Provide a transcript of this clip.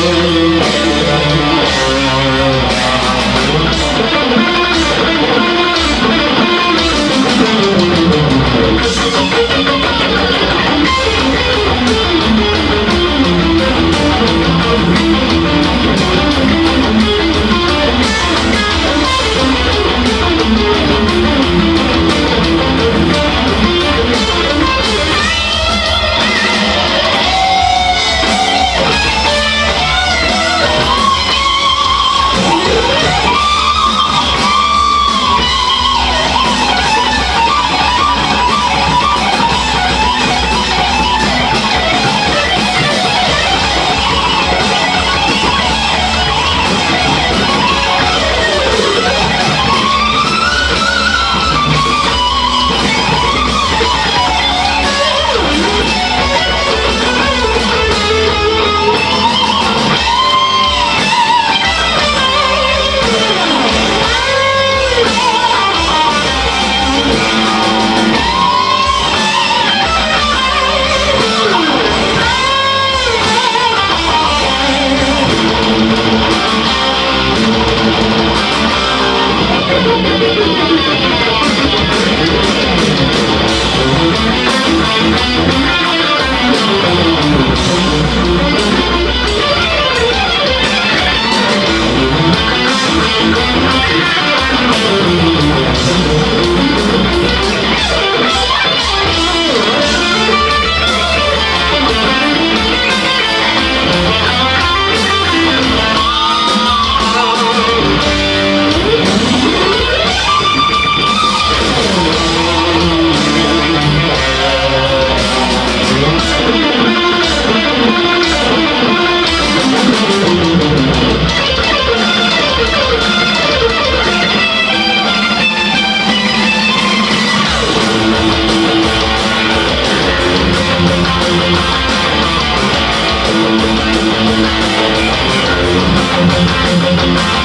Música Thank